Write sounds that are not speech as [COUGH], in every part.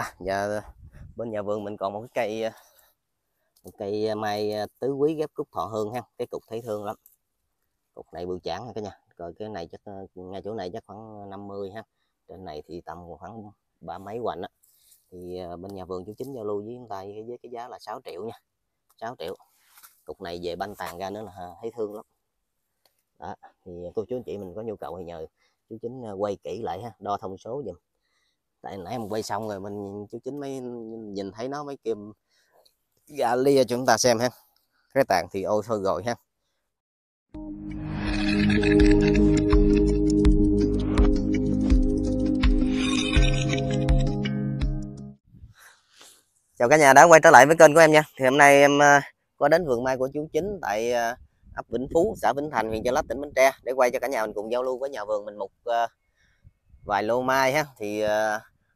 à giờ bên nhà vườn mình còn một cái cây ờ, một cây ờ, mai ờ, tứ quý ghép cúc thọ hương ha. Cái cục thấy thương lắm. Cục này bự chản cả nhà. Rồi cái này chắc ngay chỗ này chắc khoảng 50 ha. Trên này thì tầm khoảng ba mấy hoành á. Thì bên nhà vườn chú chính giao lưu với chúng ta với cái giá là 6 triệu nha. 6 triệu. Cục này về banh tàn ra nữa là thấy thương lắm. Đó, thì cô chú anh chị mình có nhu cầu thì nhờ chú chính quay kỹ lại ha. Đo thông số giùm tại nãy mình quay xong rồi, mình chú chính mới nhìn thấy nó, mới kìm gà lia cho chúng ta xem ha. Cái tàn thì ôi thôi rồi ha. Chào cả nhà đã quay trở lại với kênh của em nha. Thì hôm nay em ờ, có đến vườn mai của chú chính tại ờ, ấp Vĩnh Phú, xã Vĩnh Thành, huyện Chợ Lách tỉnh Bến Tre để quay cho cả nhà mình cùng giao lưu với nhà vườn mình một ờ, vài lô mai ha. Thì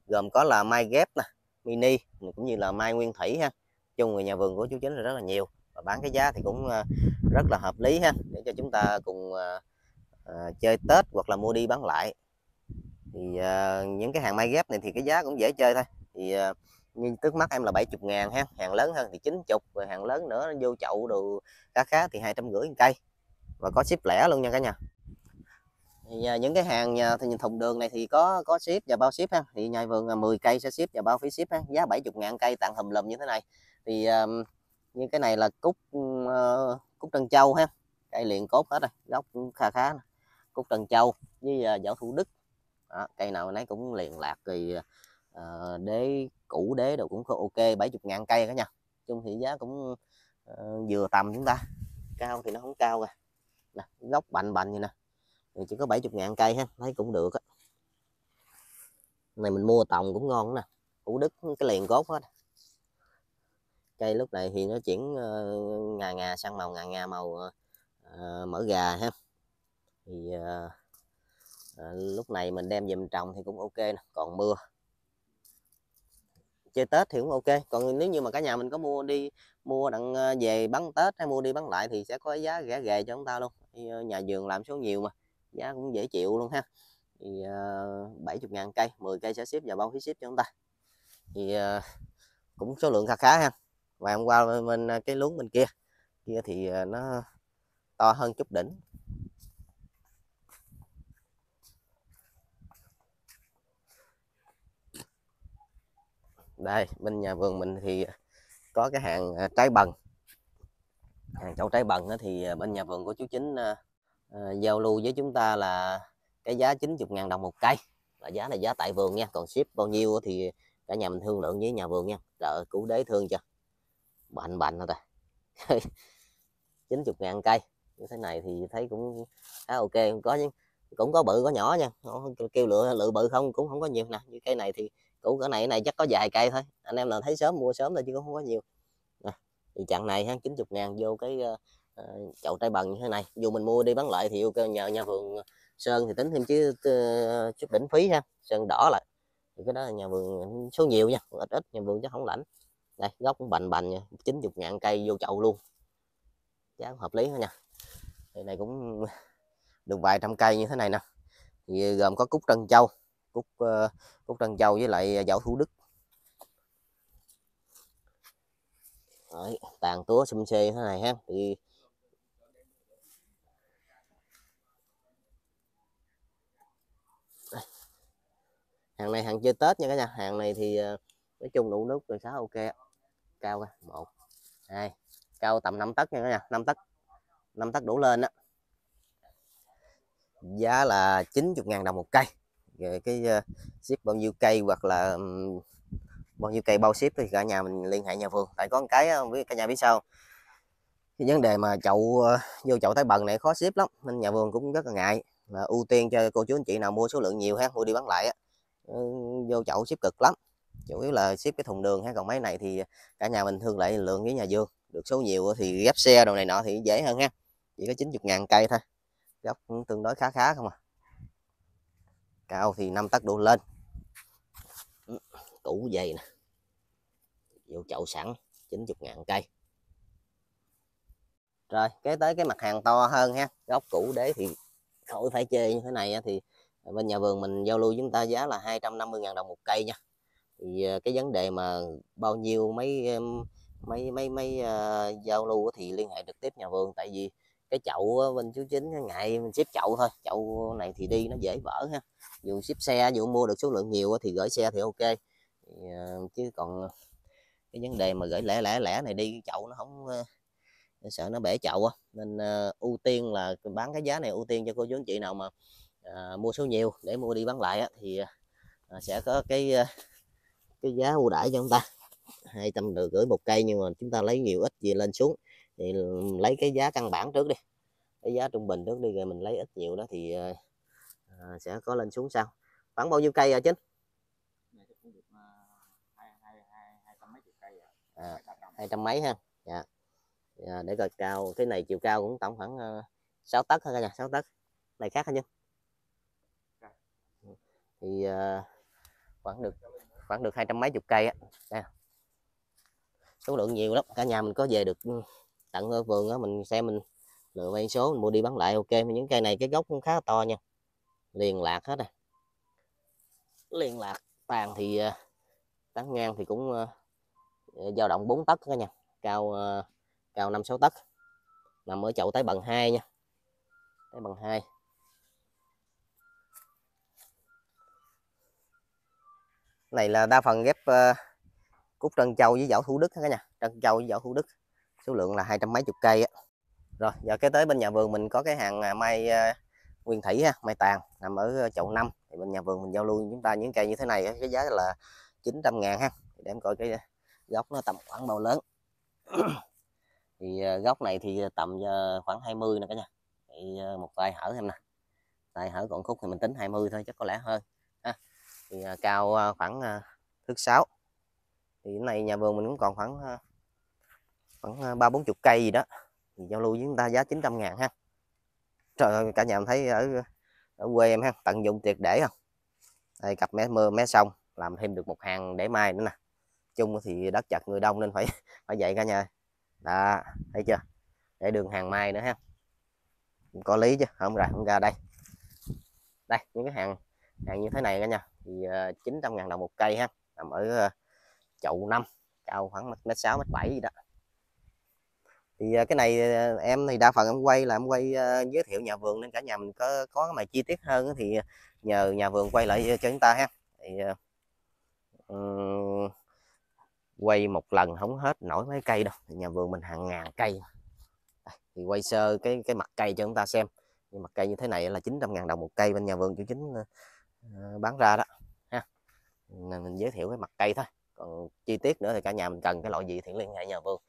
gồm có là mai ghép nè mini cũng như là mai nguyên thủy ha. Chung người nhà vườn của chú chính là rất là nhiều và bán cái giá thì cũng ờ, rất là hợp lý ha để cho chúng ta cùng uh, chơi Tết hoặc là mua đi bán lại. Thì uh, những cái hàng mai ghép này thì cái giá cũng dễ chơi thôi. Thì uh, như trước mắt em là 70 ngàn ha hàng lớn hơn thì 90 rồi hàng lớn nữa vô chậu đồ cá khá thì hai trăm rưỡi cây. Và có ship lẻ luôn nha cả nhà thì những cái hàng thì thùng đường này thì có có ship và bao ship ha. Thì nhà vườn à, 10 cây sẽ ship và bao phí ship ha. Giá 70 ngàn cây tặng hầm lùm như thế này. Thì um, như cái này là cúc uh, cúc trân châu ha. Cây liền cốt hết rồi gốc cũng khá khá này. cúc trân châu với uh, vỏ thủ đức. Đó, cây nào nấy cũng liền lạc thì uh, ờ, đế cũ đế đồ cũng ok 70 ngàn cây cả nha chung thì giá cũng uh, vừa tầm chúng ta. Cao thì nó không cao rồi nè gốc bành bành như nè thì chỉ có 70 ngàn cây ha thấy cũng được á. Này mình mua tòng cũng ngon nè ủ đức cái liền cốt hết. Cây lúc này thì nó chuyển uh, ngà ngà sang màu ngà ngà màu uh, mỡ gà ha. Thì uh, uh, lúc này mình đem về mình trồng thì cũng ok nè còn mưa. Chơi tết thì cũng ok còn nếu như mà cả nhà mình có mua đi mua đặng về bắn tết hay mua đi bắn lại thì sẽ có giá rẻ ghề cho chúng ta luôn. Nhà vườn làm số nhiều mà giá cũng dễ chịu luôn ha. Thì ờ, uh, 70 ngàn cây 10 cây sẽ ship và bao phí ship cho chúng ta. Thì uh, cũng số lượng khá khá ha. Và hôm qua bên ờ, cái luống bên kia kia thì nó to hơn chút đỉnh. Đây bên nhà vườn mình thì có cái hàng trái bần. Hàng chậu trái bần thì bên nhà vườn của chú chính uh, giao lưu với chúng ta là cái giá 90.000 đồng một cây là giá này giá tại vườn nha. Còn ship bao nhiêu thì cả nhà mình thương lượng với nhà vườn nha. Trợ củ đế thương chưa? Bệnh bệnh rồi ta? [LAUGHS] 90 ngàn cây. Như thế này thì thấy cũng khá ok. Có cũng có bự có nhỏ nha. Kêu lựa lựa bự không cũng không có nhiều nè. Như cây này thì củ cỡ này này chắc có vài cây thôi. Anh em nào thấy sớm mua sớm thôi chứ cũng không có nhiều. Nè, thì chặng này ha 90 ngàn vô cái uh, Ờ, chậu trái bằng như thế này. Dù mình mua đi bán lại thì ok nhờ nhà vườn sơn thì tính thêm chứ chút đỉnh phí ha sơn đỏ lại. Thì cái đó là nhà vườn số nhiều nha ít ít nhà vườn chứ không lãnh. Đây gốc cũng bành bành nha 90 ngàn cây vô chậu luôn. Giá cũng hợp lý thôi nha. Thì này cũng [LAUGHS] được vài trăm cây như thế này nè. Thì gồm có cúc trân châu cúc ờ, cúc trân châu với lại dạo thủ đức. Đấy, tàn túa xum xê thế này ha. Thì hàng này hàng chơi tết nha cả nhà. Hàng này thì ờ, nói chung đủ nước rồi khá ok. Cao ra một hai cao tầm 5 tấc nha cả nhà 5 tấc 5 tấc đổ lên á. Giá là 90 ngàn đồng một cây. Rồi cái uh, ship bao nhiêu cây hoặc là um, bao nhiêu cây bao ship thì cả nhà mình liên hệ nhà vườn tại có một cái ờ, với cả nhà biết sao. Cái vấn đề mà chậu uh, vô chậu thái bần này khó ship lắm nên nhà vườn cũng rất là ngại. Là ưu tiên cho cô chú anh chị nào mua số lượng nhiều ha mua đi bán lại á vô chậu ship cực lắm. Chủ yếu là ship cái thùng đường ha, còn mấy này thì cả nhà mình thương lại lượng với nhà vườn. Được số nhiều thì ghép xe đồ này nọ thì dễ hơn ha. Chỉ có 90 ngàn cây thôi. Gốc cũng tương đối khá khá không à. Cao thì năm tắc độ lên. Cũ dày nè. Vô chậu sẵn 90 ngàn cây. Rồi, kế tới cái mặt hàng to hơn ha. Gốc cũ đế thì khỏi phải chê như thế này thì bên nhà vườn mình giao lưu chúng ta giá là 250 ngàn đồng một cây nha. Thì ờ, cái vấn đề mà bao nhiêu mấy mấy mấy mấy uh, giao lưu thì liên hệ trực tiếp nhà vườn. Tại vì cái chậu bên chú chính ngại mình xếp chậu thôi chậu này thì đi nó dễ vỡ ha. Dù ship xe dù mua được số lượng nhiều thì gửi xe thì ok. Ờ, chứ còn cái vấn đề mà gửi lẻ lẻ lẻ này đi chậu nó không sợ nó bể chậu nên ưu tiên là bán cái giá này ưu tiên cho cô chú anh chị nào mà uh, mua số nhiều để mua đi bán lại á, thì uh, sẽ có cái uh, cái giá ưu đãi cho chúng ta. Hai trăm được gửi một cây nhưng mà chúng ta lấy nhiều ít gì lên xuống thì lấy cái giá căn bản trước đi. Cái giá trung bình trước đi rồi mình lấy ít nhiều đó thì uh, sẽ có lên xuống sau khoảng bao nhiêu cây à chính? À, hai trăm mấy ha? Dạ. dạ để coi cao cái này chiều cao cũng tổng khoảng uh, 6 tấc ha cả nhà 6 tấc. Này khác hả nhân thì uh, khoảng được khoảng được hai trăm mấy chục cây á. Đây. số lượng nhiều lắm cả nhà mình có về được ừ, tận ở vườn á mình xem mình lựa mấy số mình mua đi bán lại ok. Những cây này cái gốc cũng khá to nha. Liền lạc hết rồi liền lạc tàn thì uh, tán ngang thì cũng uh, dao động 4 tấc cả nha. Cao uh, cao 5 6 tấc. Nằm ở chậu tới bằng 2 nha. Tới bằng 2 này là đa phần ghép ờ, uh, cúc trân châu với dảo thủ đức cả nhà. Trân châu với dảo thủ đức số lượng là hai trăm mấy chục cây á. Rồi giờ cái tới bên nhà vườn mình có cái hàng à, mai uh, nguyên thủy ha mai tàn nằm ở ờ, chậu năm. Thì bên nhà vườn mình giao lưu chúng ta những cây như thế này cái giá là 900 ngàn ha. Để em coi cái gốc nó tầm khoảng bao lớn. [COUGHS] Thì gốc này thì tầm khoảng 20 nè cả nhà. Thì một tay hở em nè. Tay hở còn khúc thì mình tính 20 thôi chắc có lẽ hơn thì à, cao à, khoảng à, thước 6 thì cái này nhà vườn mình cũng còn khoảng khoảng ba, bốn chục cây gì đó. Thì giao lưu với chúng ta giá 900 ngàn ha. Trời ơi, cả nhà mình thấy ở ở quê em ha, tận dụng tuyệt để không? Đây, cặp mé mưa mé sông, làm thêm được một hàng để mai nữa nè. Chung thì đất chặt người đông nên phải [LAUGHS] phải vậy cả nhà. Đó, thấy chưa? Để đường hàng mai nữa ha. Có lý chứ, không ra không ra đây. Đây, những cái hàng hàng như thế này cả nhà thì ờ, chín trăm 900 ngàn đồng một cây ha nằm ở ờ, chậu 5 cao khoảng mét sáu mét bảy gì đó. Thì ờ, cái này em thì đa phần em quay là em quay giới thiệu nhà vườn nên cả nhà mình có có mà chi tiết hơn thì nhờ nhà vườn quay lại cho chúng ta ha. Thì um, quay một lần không hết nổi mấy cây đâu nhà vườn mình hàng ngàn cây. Thì quay sơ cái cái mặt cây cho chúng ta xem. Nhưng mặt cây như thế này là 900 ngàn đồng một cây bên nhà vườn chủ chính uh, Ờ, bán ra đó, ha. Nên mình giới thiệu cái mặt cây thôi. Còn chi tiết nữa thì cả nhà mình cần cái loại gì thì liên hệ nhà vườn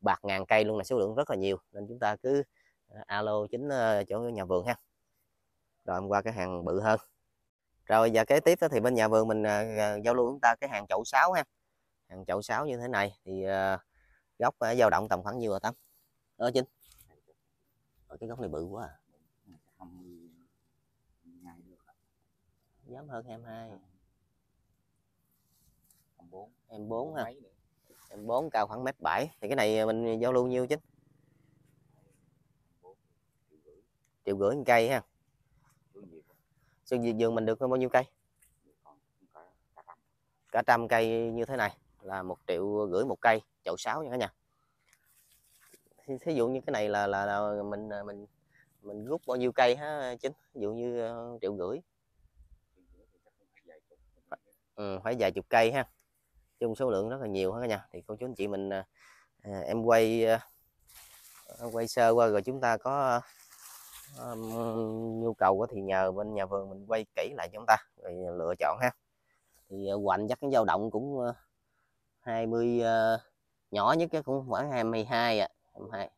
bạc ngàn cây luôn là số lượng rất là nhiều, nên chúng ta cứ ờ, alo chính ờ, chỗ nhà vườn ha. Rồi hôm qua cái hàng bự hơn. Rồi và kế tiếp thì bên nhà vườn mình giao lưu chúng ta cái hàng chậu sáo ha. Hàng chậu sáo như thế này thì góc gốc dao động tầm khoảng nhiêu rồi tắm ở chính ở cái gốc này bự quá à. Dám hơn 22 24 24 ha em 4 cao khoảng mét 7 thì cái này mình giao lưu nhiêu chứ? Triệu rưỡi. Cây ha. Sườn vườn mình được bao nhiêu cây? Cả trăm. Cây như thế này là một triệu rưỡi một cây. Chậu sáo nha cả nhà. Thí dụ như cái này là là, là mình mình mình rút bao nhiêu cây ha chính ví dụ như uh, triệu rưỡi ừ, phải vài chục cây ha. Chung số lượng rất là nhiều cả nhà thì cô chú anh chị mình à, à em quay à, à, quay sơ qua rồi chúng ta có à, nhu cầu thì nhờ bên nhà vườn mình quay kỹ lại chúng ta rồi lựa chọn ha. Thì uh, hoành chắc cái dao động cũng uh, 20 uh, nhỏ nhất cũng khoảng 22 à 22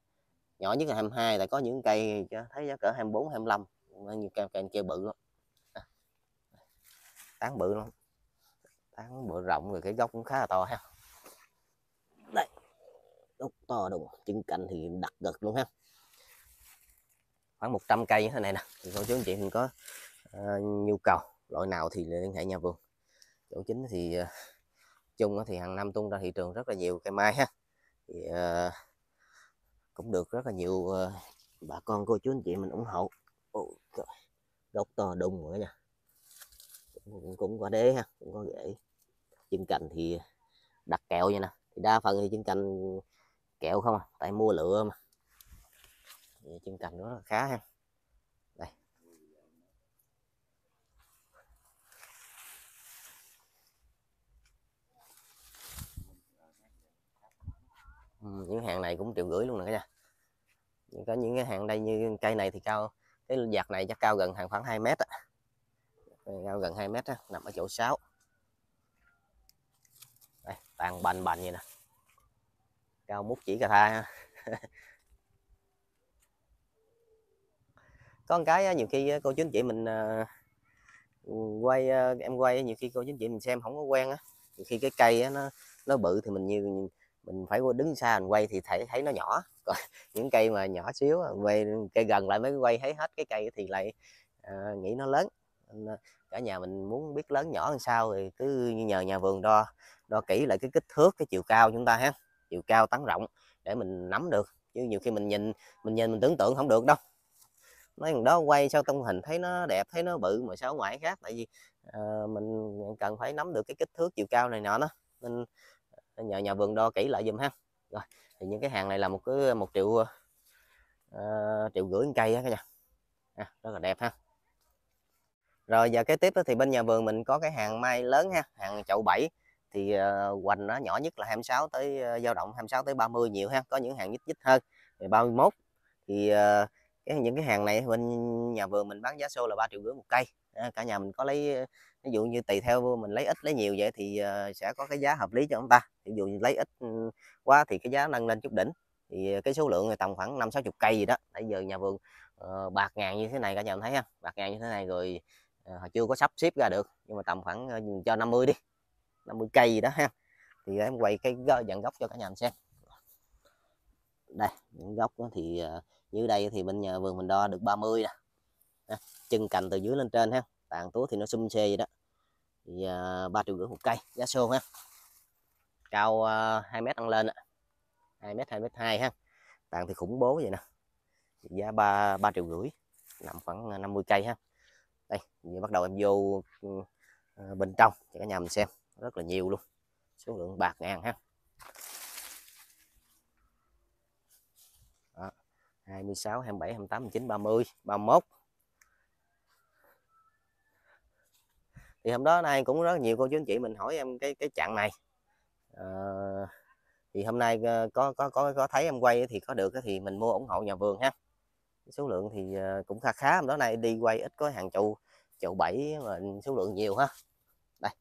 nhỏ nhất là 22 tại có những cây thấy giá cỡ 24 25 như cây cây kia bự lắm. À. tán bự lắm tán bự rộng rồi cái gốc cũng khá là to ha. Đây gốc to đủ chân cành thì đặt gật luôn ha. Khoảng 100 cây như thế này nè. Thì cô chú anh chị mình có uh, nhu cầu loại nào thì liên hệ nhà vườn. Chỗ chính thì uh, chung thì hàng năm tung ra thị trường rất là nhiều cây mai ha. Thì uh, cũng được rất là nhiều uh, bà con cô chú anh chị mình ủng hộ. Ôi, gốc to đùng rồi nha. Cũng, cũng có đế ha cũng có rễ chân cành thì đặt kẹo vậy nè. Thì đa phần thì chân cành kẹo không à tại mua lựa mà. Thì chân cành nó khá ha. Đây. Ừ, những hàng này cũng triệu rưỡi luôn nè cả nhà. Có những cái hàng đây như cây này thì cao cái giặt này chắc cao gần hàng khoảng 2 mét á. Cao gần 2 mét á, nằm ở chỗ 6 toàn tàn bành bành vậy nè. Cao mút chỉ cà tha [LAUGHS] có một cái nhiều khi cô chú anh chị mình à, quay à, em quay nhiều khi cô chú anh chị mình xem không có quen á. Nhiều khi cái cây nó nó bự thì mình như mình phải đứng xa mình quay thì thấy thấy nó nhỏ. [LAUGHS] Còn những cây mà nhỏ xíu quay cây gần lại mới quay thấy hết cái cây thì lại à, nghĩ nó lớn nên ờ, cả nhà mình muốn biết lớn nhỏ làm sao thì cứ nhờ nhà vườn đo đo kỹ lại cái kích thước cái chiều cao chúng ta ha. Chiều cao tán rộng để mình nắm được chứ nhiều khi mình nhìn mình nhìn mình tưởng tượng không được đâu. Nói thằng đó quay sao tông hình thấy nó đẹp thấy nó bự mà sao ngoại khác? Tại vì uh, mình cần phải nắm được cái kích thước chiều cao này nọ đó nên ờ, nhờ nhà vườn đo kỹ lại dùm ha. Rồi thì những cái hàng này là một cái một triệu uh, triệu rưỡi cây á cả nhà. À, rất là đẹp ha rồi giờ kế tiếp thì bên nhà vườn mình có cái hàng mai lớn ha hàng chậu 7 thì uh, hoành nó nhỏ nhất là 26 tới uh, dao động 26 tới 30 nhiều ha có những hàng nhích nhích hơn. Thì 31 thì uh, cái những cái hàng này bên nhà vườn mình bán giá xô là 3 triệu rưỡi một cây. À, cả nhà mình có lấy ví dụ như tùy theo mình lấy ít lấy nhiều vậy thì uh, sẽ có cái giá hợp lý cho chúng ta. Ví dụ như lấy ít ừ, quá thì cái giá nâng lên chút đỉnh. Thì cái số lượng tầm khoảng năm sáu chục cây gì đó. Bây giờ nhà vườn uh, bạc ngàn như thế này cả nhà mình thấy ha bạc ngàn như thế này rồi Ờ, họ chưa có sắp xếp ra được nhưng mà tầm khoảng ờ, cho 50 đi 50 cây gì đó ha. Thì em quay cái dàn gốc cho cả nhà mình xem. Đây những gốc thì ờ, dưới đây thì bên nhà vườn mình đo được 30 nè. Chân cành từ dưới lên trên ha tàn túa thì nó xum xê vậy đó. Thì ba triệu rưỡi một cây giá xô ha. Cao uh, 2 mét ăn lên 2 mét 2 mét 2 ha. Tàn thì khủng bố vậy nè. Giá ba ba triệu rưỡi nằm khoảng 50 cây ha đây bắt đầu em vô ừ, à, bên trong cho cả nhà mình xem. Rất là nhiều luôn. Số lượng bạc ngàn ha. Đó. 26 27 28 29 30 31 thì hôm đó nay cũng rất nhiều cô chú anh chị mình hỏi em cái cái chặng này. À, thì hôm nay ờ, có có có có thấy em quay thì có được thì mình mua ủng hộ nhà vườn ha số lượng thì ờ, cũng khá khá hôm đó nay đi quay ít có hàng trụ chậu 7 mà số lượng nhiều ha. Đây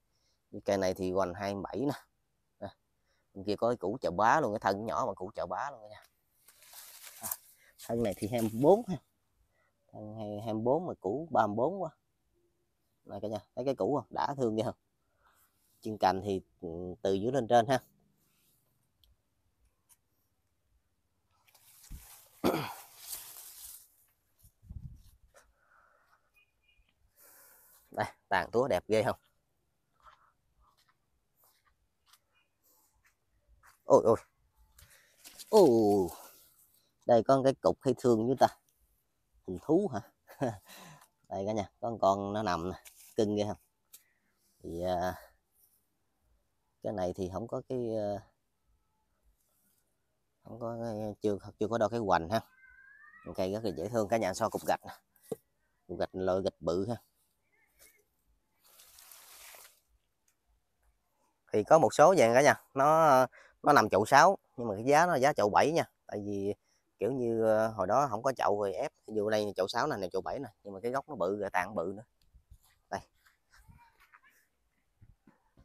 cây này thì hoành 27 nè. Bên kia có cái củ chậu bá luôn cái thân nhỏ mà củ chậu bá luôn nha. À, thân này thì 24 ha. Thân 24 mà củ 34 quá. Này cả nhà thấy cái củ không? Đã thương nha chân cành thì ừ, từ dưới lên trên ha đây tàn túa đẹp ghê không? Ôi ôi. Ô đây có cái cục hay thương như ta. Hình thú hả? [LAUGHS] Đây cả nhà con con nó nằm nè. Cưng ghê không? Thì uh, cái này thì không có cái uh, không có chưa chưa có đo cái hoành ha. Cây rất là dễ thương. Cả nhà so cục gạch nè. Cục gạch loại gạch bự ha. Thì có một số vàng cả nha, nó nó nằm chậu 6 nhưng mà cái giá nó giá chậu 7 nha. Tại vì, kiểu như ờ, hồi đó không có chậu rồi ép ví dụ đây chậu 6 này này chậu 7 này nhưng mà cái gốc nó bự rồi, tàn bự nữa. Đây.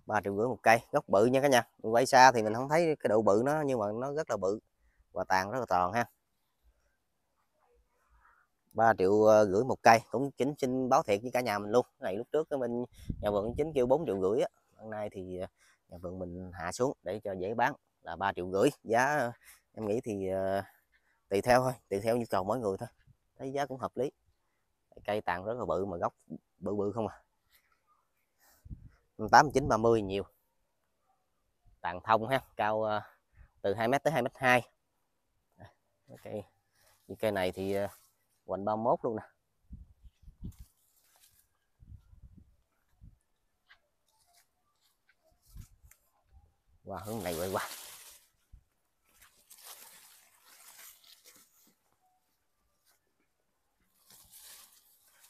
Ba triệu rưỡi một cây, gốc bự nha cả nhà. Quay xa thì mình không thấy cái độ bự nó, nhưng mà nó rất là bự và tàn rất là tròn ha. 3 triệu ờ, rưỡi một cây, cũng chính xin báo thiệt với cả nhà mình luôn. Cái này lúc trước cái mình nhà vườn chính kêu 4 triệu rưỡi á. Hôm nay thì ờ, nhà vườn mình hạ xuống để cho dễ bán là 3 triệu rưỡi. Giá em nghĩ thì uh, tùy theo thôi tùy theo nhu cầu mỗi người thôi. Thấy giá cũng hợp lý. Cây tàn rất là bự mà gốc bự bự không à. tám chín ba mươi nhiều. Tàn thông ha cao uh, từ 2 mét tới 2 mét 2 cây cây này thì uh, hoành 31 luôn nè. Qua hướng này quay qua.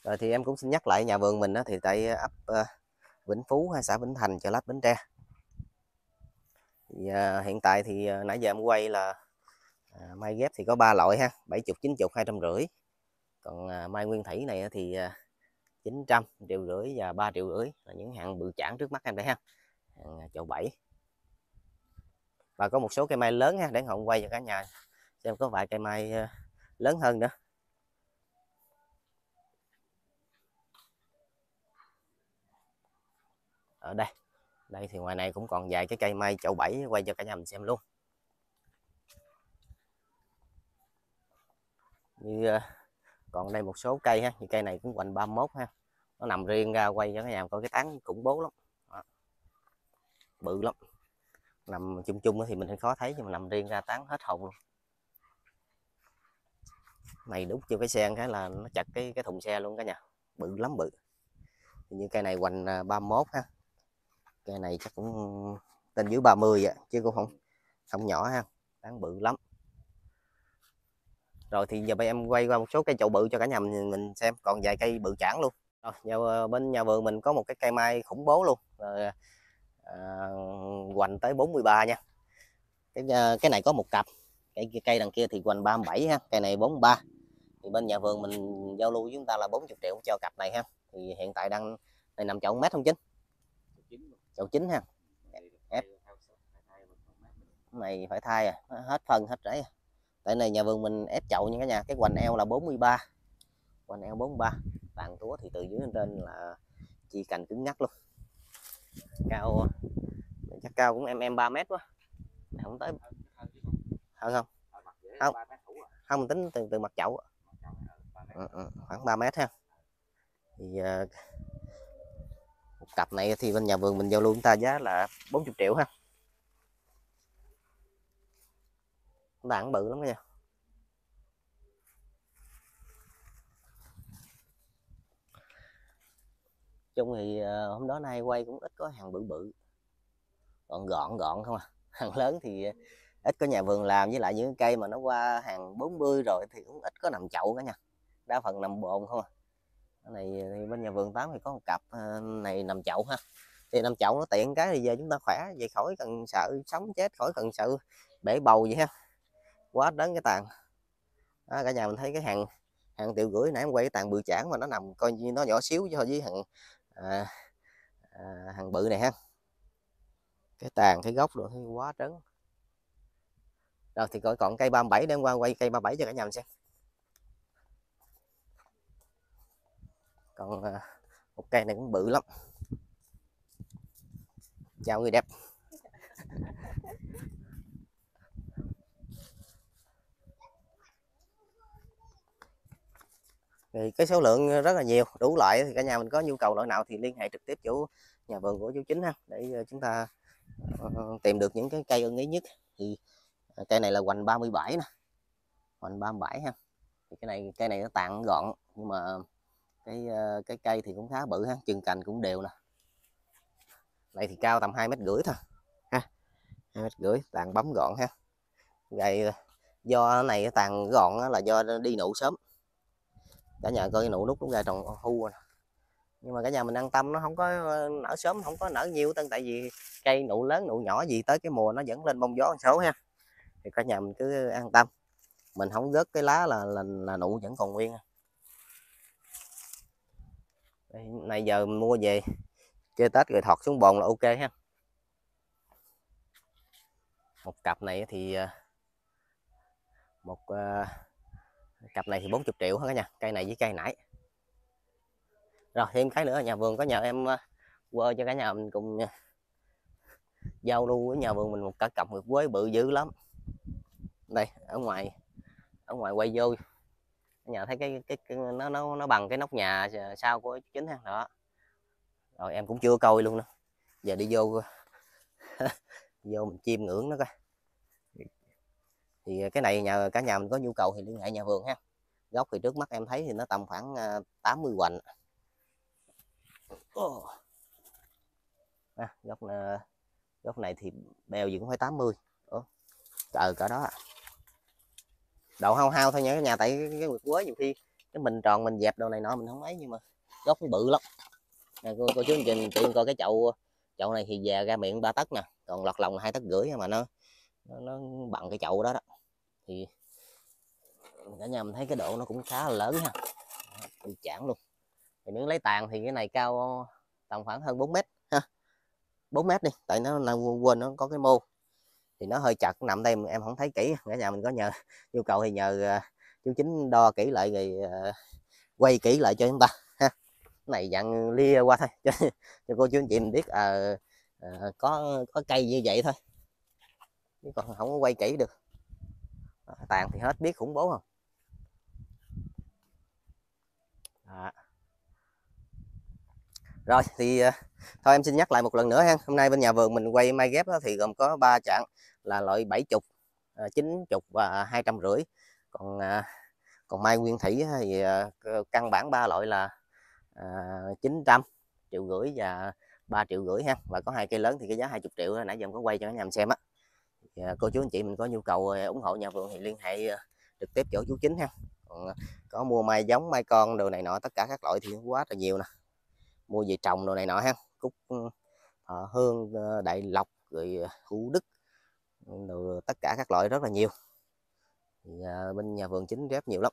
Rồi thì em cũng xin nhắc lại nhà vườn mình đó, thì tại ờ, ấp uh, Vĩnh Phú hay xã Vĩnh Thành chợ Lách Bến Tre. Thì, uh, hiện tại thì uh, nãy giờ em quay là uh, mai ghép thì có ba loại ha 70 90 250 còn uh, mai nguyên thủy này thì uh, 900 triệu rưỡi và 3 triệu rưỡi là những hàng bự chản trước mắt em đây ha. Hàng à, chậu 7 và có một số cây mai lớn ha, để hồng quay cho cả nhà xem có vài cây mai ờ, lớn hơn nữa. Ở đây đây thì ngoài này cũng còn vài cái cây mai chậu 7 quay cho cả nhà mình xem luôn. Như ờ, còn đây một số cây ha, như cây này cũng quanh 31 ha. Nó nằm riêng ra quay cho cả nhà, coi cái tán khủng bố lắm. Đó. bự lắm nằm chung chung thì mình hơi khó thấy nhưng mà nằm riêng ra tán hết hồn luôn. Này đúc cho cái xe cái là nó chặt cái cái thùng xe luôn cả nhà. Bự lắm bự. Như cây này quanh 31 à, ha. Cây này chắc cũng tên dưới 30 vậy chứ cũng không không nhỏ ha. Tán bự lắm. Rồi thì giờ bây em quay qua một số cây chậu bự cho cả nhà mình, mình xem. Còn vài cây bự chản luôn. Rồi nhà, à, bên nhà vườn mình có một cái cây mai khủng bố luôn. Rồi, à, à, hoành tới 43 nha. Cái ờ, cái này có một cặp. Cây cây đằng kia thì hoành 37 ha cây này 43 thì bên nhà vườn mình giao lưu với chúng ta là 40 triệu cho cặp này ha. Thì hiện tại đang này nằm chậu mét không chính chậu chính ha. Ép. Này phải thay à hết phân hết rễ à. Tại này nhà vườn mình ép chậu nha cả nhà cái hoành eo là 43 hoành eo 43 tàn túa thì từ dưới lên trên là chi cành cứng ngắt luôn cao chắc cao cũng em em 3 mét quá. Này không tới hơn không? Không. Không tính từ từ mặt chậu ừ, ừ, khoảng 3 mét ha. Thì uh, một cặp này thì bên nhà vườn mình giao lưu chúng ta giá là 40 triệu ha. Đạn bự lắm nha. Chung thì ờ, hôm đó nay quay cũng ít có hàng bự bự. Gọn gọn gọn không à. [LAUGHS] Hàng lớn thì ờ, ít có nhà vườn làm với lại những cây mà nó qua hàng 40 rồi thì cũng ít có nằm chậu cả nha đa phần nằm bồn không à. Cái này ờ, thì bên nhà vườn tám thì có một cặp này nằm chậu ha. Thì nằm chậu nó tiện cái thì giờ chúng ta khỏe vậy khỏi cần sợ sống chết khỏi cần sợ bể bầu vậy ha. Quá đến cái tàn. Đó, cả nhà mình thấy cái hàng hàng tiểu gửi nãy em quay cái tàn bự chản mà nó nằm coi như nó nhỏ xíu so với hàng à, à, hàng bự này ha. Cái tàn cái gốc rồi thấy quá trấn rồi thì coi còn cây 37 đem qua quay cây 37 cho cả nhà mình xem. Còn à, một cây này cũng bự lắm. Chào người đẹp. [LAUGHS] thì cái số lượng ờ, rất là nhiều, đủ loại thì cả nhà mình có nhu cầu loại nào thì liên hệ trực tiếp chủ nhà vườn của chú chính ha, để ờ, chúng ta ờ, tìm được những cái cây ưng ý nhất. Thì cây này là hoành 37 nè, hoành 37 ha. Thì cái này, cây này nó tàn gọn, nhưng mà cái cái cây thì cũng khá bự ha, chừng cành cũng đều nè. Này thì cao tầm hai mét rưỡi thôi, ha, hai mét rưỡi, tàn bấm gọn ha. Gầy do này tàn gọn là do đi nụ sớm cả nhà coi cái nụ nút cũng ra trồng hu rồi nhưng mà cả nhà mình an tâm nó không có ờ, nở sớm không có nở nhiều tân tại vì cây nụ lớn nụ nhỏ gì tới cái mùa nó vẫn lên bông gió số ha. Thì cả nhà mình cứ an tâm. Mình không rớt cái lá là là, là nụ vẫn còn nguyên. Đây, này giờ mua về chơi tết rồi thọt xuống bồn là ok ha. Một cặp này thì ờ, một uh, cặp này thì 40 triệu hết cả nhà cây này với cây nãy. Rồi thêm cái nữa nhà vườn có nhờ em ờ, quơ cho cả nhà mình cùng giao lưu với nhà vườn mình một cả cặp được quế bự dữ lắm. Đây ở ngoài ở ngoài quay vô. Nhà thấy cái, cái, cái nó nó nó bằng cái nóc nhà sau của chính ha đó. Rồi em cũng chưa coi luôn nữa. Giờ đi vô [LAUGHS] vô mình chiêm ngưỡng nó coi thì ờ, cái này nhà ờ, cả nhà mình có nhu cầu thì liên hệ nhà vườn ha. Gốc thì trước mắt em thấy thì nó tầm khoảng ờ, 80 hoành à, gốc này, gốc này thì bèo gì cũng phải 80 Ủa, ờ cả đó à. độ hao hao thôi nha cả nhà tại cái, cái nguyệt quế nhiều khi cái mình tròn mình dẹp đồ này nọ mình không ấy nhưng mà gốc nó bự lắm. Nè cô, cô chú anh chị coi cái chậu chậu này thì già ra miệng ba tấc nè còn lọt lòng là hai tấc rưỡi mà nó nó, nó bằng cái chậu đó đó. Thì cả nhà mình thấy cái độ nó cũng khá là lớn ha. Bị chản luôn. Thì nếu lấy tàn thì cái này cao tầm khoảng hơn 4 mét ha. 4 mét đi tại nó là quên nó có cái mô. Thì nó hơi chặt nằm đây em không thấy kỹ cả nhà mình có nhờ [LAUGHS] nhu cầu thì nhờ uh, chú chính đo kỹ lại rồi uh, quay kỹ lại cho chúng ta ha. Cái này dặn lia qua thôi cho, cho cô chú anh chị mình biết à, à, có có cây như vậy thôi chứ còn không có quay kỹ được. À, tàn thì hết biết khủng bố không? À. rồi thì ờ, thôi em xin nhắc lại một lần nữa ha. Hôm nay bên nhà vườn mình quay mai ghép thì gồm có ba chặng là loại 70 90 ờ, và hai trăm rưỡi. Còn ờ, còn mai nguyên thủy thì căn bản ba loại là chín trăm triệu rưỡi và 3 triệu rưỡi ha. Và có hai cây lớn thì cái giá 20 triệu nãy giờ em có quay cho cả nhà mình xem á. Dạ, cô chú anh chị mình có nhu cầu ờ, ủng hộ nhà vườn thì liên hệ ờ, trực tiếp chỗ chú chính ha. Còn ờ, có mua mai giống mai con đồ này nọ tất cả các loại thì quá là nhiều nè. Mua về trồng đồ này nọ ha cúc ừ, thọ hương đại lộc rồi hữu đức ừ, đồ, tất cả các loại rất là nhiều. Thì, à, bên nhà vườn chính rép nhiều lắm.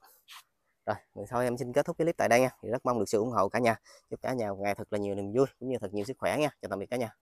Rồi thôi em xin kết thúc cái clip tại đây nha. Thì rất mong được sự ủng hộ cả nhà. Chúc cả nhà một ngày thật là nhiều niềm vui cũng như thật nhiều sức khỏe nha. Chào tạm biệt cả nhà.